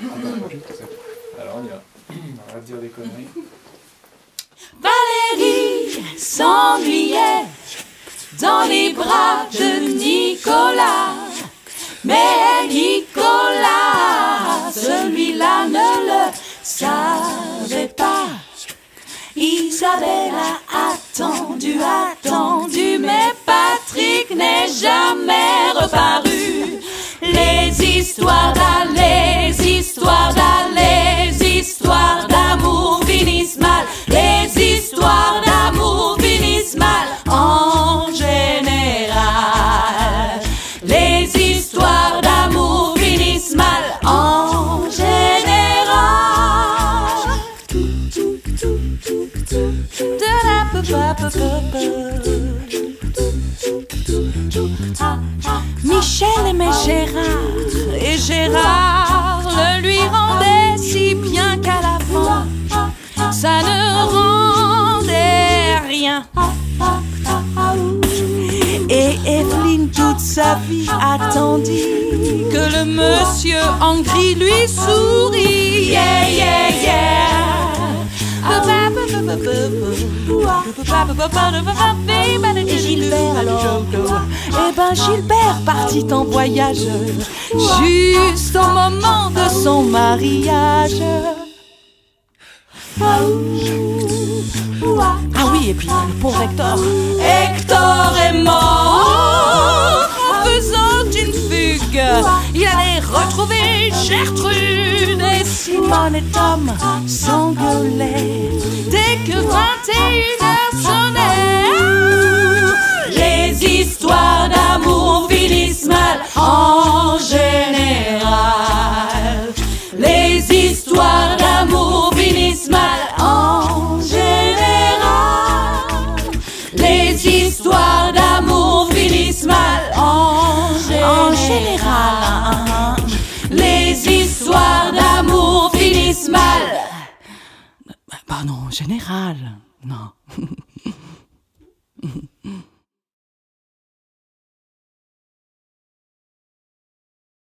Alors on y va. On va dire des conneries. Valérie s'ennuyait dans les bras de Nicolas. Mais Nicolas, celui-là ne le savait pas. Isabelle a attendu, attendu, mais Patrick n'est jamais reparu. Les histoires les histoires d'amour finissent mal. Les histoires d'amour finissent mal en général. Les histoires d'amour finissent mal en général. Michel aimait Gérard et Gérard sa vie attendit que le monsieur en gris lui sourit. Yeah, yeah, yeah. Et Gilbert alors Eh ben Gilbert partit en voyage juste au moment de son mariage. Ah oui, et puis le pauvre. Hector retrouver Gertrude et Simone et Tom s'engueulaient dès que 21 heures sonnaient. Les histoires d'amour finissent mal en général. Les histoires général, non.